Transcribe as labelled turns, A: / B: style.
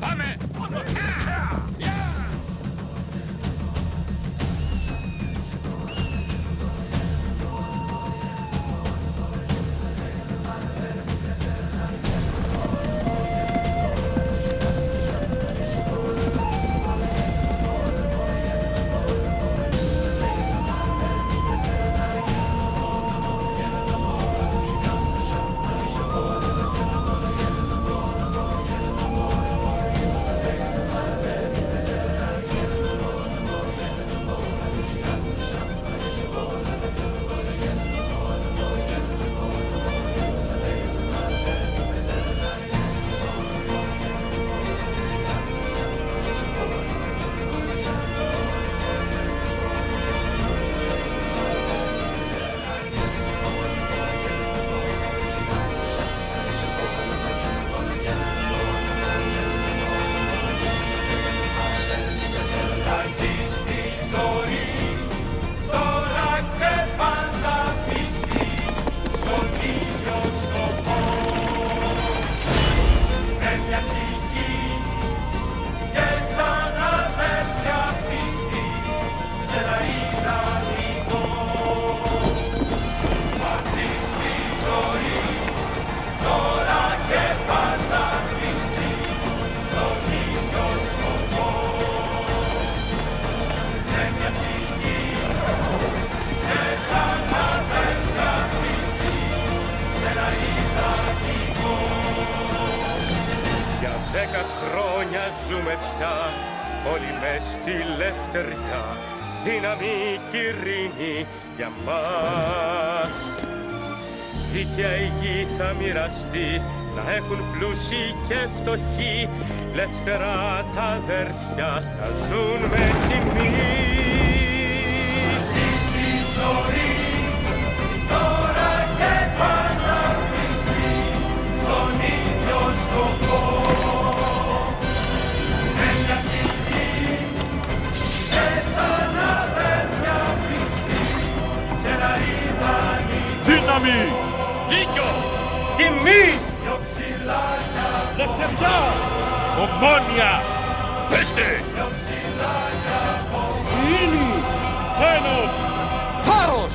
A: Πάμε!
B: Δέκα χρόνια ζούμε πια όλοι μες στη λευτεριά δύναμη και ειρήνη για μας. Δίκαια η γη θα μοιραστεί να έχουν πλούσιοι και φτωχοί λευτερά τα αδέρφια θα ζουν με τιμή.
C: Ιδανικό.
A: Δύναμη! Δίκιο!
B: Τιμή!
C: Πιο ψηλά για
A: Λευτεριά! Ομόνια! Πέστε!
C: πιο ψηλά για
A: Ειρήνη! Ένος!
D: Θάρρος!